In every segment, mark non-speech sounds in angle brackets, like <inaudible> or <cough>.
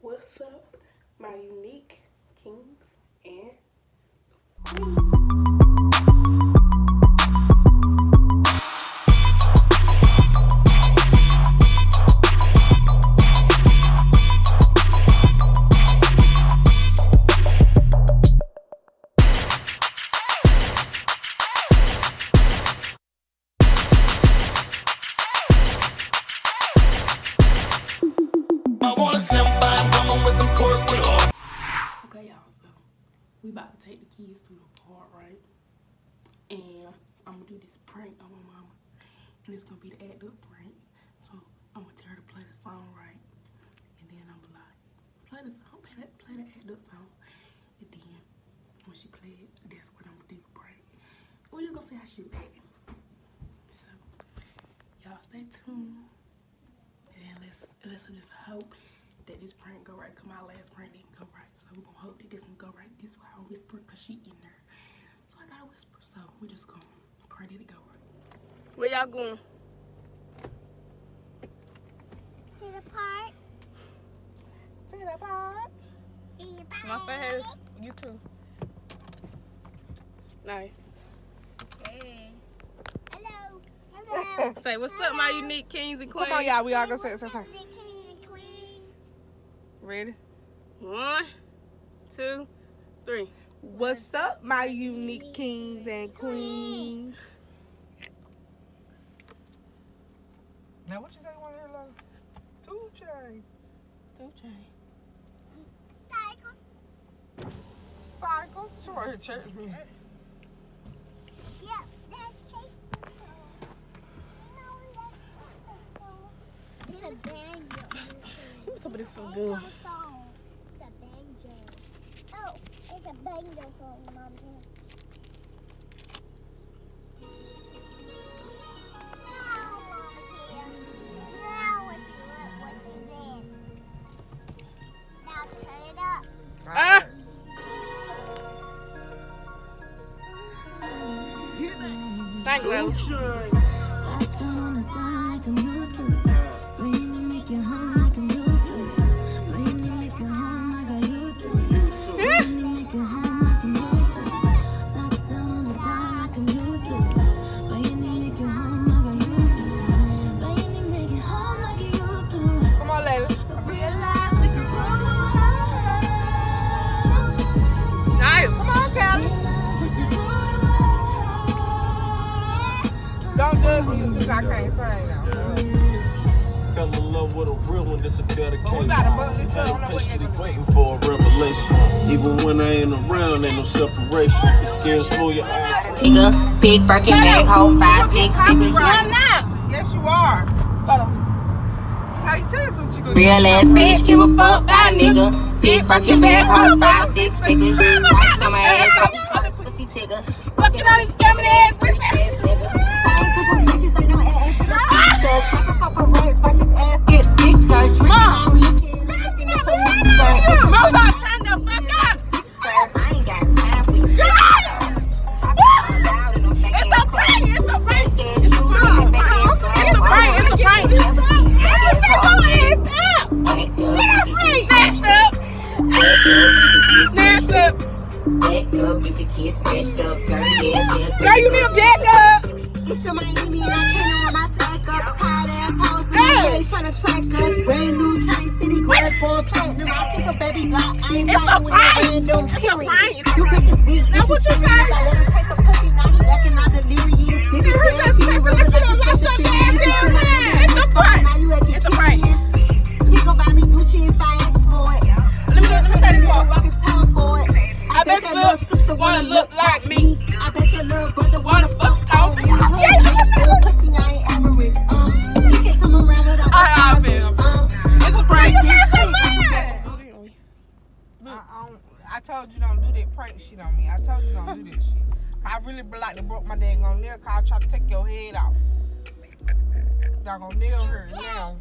What's up, my unique kings and I we about to take the kids to the park, right? And I'm gonna do this prank on my mama, and it's gonna be the act up prank. So I'm gonna tell her to play the song right, and then I'm gonna like, play the song, play that, play the act up song, and then when she play it, that's what I'm gonna do the prank. We're just gonna see how she act. So y'all stay tuned. And let's let's just hope that this prank go right. Cause my last prank didn't go right. So we're gonna hope that this one go right. This is why I whisper cause she in there. So I gotta whisper. So we're just gonna pray that it go right. Where y'all going? To the park. To the park. My hey, you too. Nice. Hey. Hello. <laughs> Hello. Say what's up, my unique kings and queens. Come on, y'all. We all gonna say it. What's Say, up, say. the king and queen? Ready? One, two, three. What's up, my unique kings and queens? Now, what you say you want to hear, love? Two chain. Two chain. Cycle. Cycle. Short church music. Yep, that's cake. No, that's not It's a banjo. Somebody so It's good. a song. It's a banjo. Oh, it's a banjo song, Mom. Now, Mama Tia. With a real one, this a dedication. But we gotta book this up. I don't know Had what patiently waiting for a revelation. Even when I ain't around, ain't no separation. The skin's full, your eyes. Nigga, big Birkin bag, hold five, six figures. I'm not. Yes, you are. How you tell us she gonna Real ass bitch, give a fuck by nigga. Big Birkin bag, hold five, six figures. Racks on my ass, I be calling pussy tigger. Back up, you can kiss, snatched up, dirty ass. Girl, you need a back up. It's a Miami and I can't run my sack up. Tired ass hoes way trying to track us. Brand new Chinese city girls for platinum. I keep a baby Glock. I ain't It's a fighting with no random period. a You bitches weak. Now what you serious. Wanna look like me. I bet your little brother wanna Wanna fuck fuck on on me. me. Yeah, yeah, yeah. Pussy, I ain't average. Um, you can come around with a I- I feel. Um, It's a prank. I, I, don't- I told you don't do that prank shit on me. I told you don't do that shit. I really be like to broke my dang on nail cause I try to take your head off. Y'all gonna nail her now.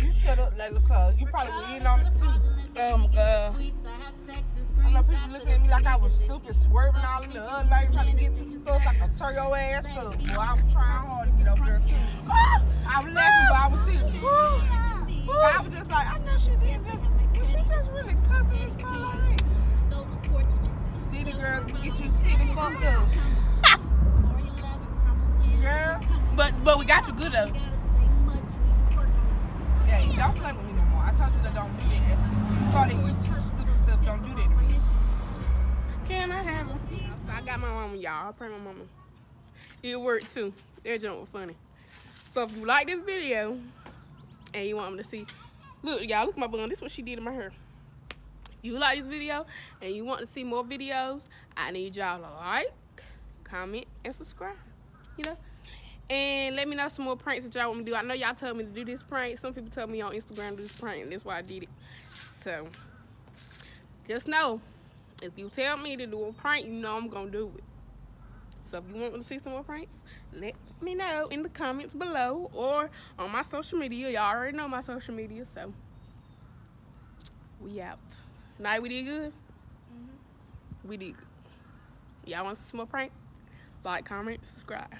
You shut up, Layla Cuz. You probably were in on it too. Oh my god. I know people looking at me like I was stupid, swerving all in the other lane, trying to get the stuff so I turn your ass up. Well, I was trying hard to get over there too. I was laughing, but I was serious. But I was just like, I know she did just, did she just really cussing this car like that? City girls get you city fucked up. <laughs> Girl, But but we got you good though. yeah, don't play with me no more. I told you to don't do that. Started YouTube stupid stuff. Don't do that to me. Can I have her? So I got my mama, y'all. I pray my mama. It worked too. Jump was funny. So if you like this video and you want me to see, look, y'all, look at my bun. This is what she did in my hair. You like this video and you want to see more videos, I need y'all to like, comment, and subscribe. You know? And let me know some more pranks that y'all want me to do. I know y'all told me to do this prank. Some people told me on Instagram to do this prank, and that's why I did it. So, just know, if you tell me to do a prank, you know I'm gonna do it. So if you want to see some more pranks, let me know in the comments below or on my social media. Y'all already know my social media, so we out. Night we did good. Mm-hmm. We did good. Y'all want to see some more pranks? Like, comment, subscribe.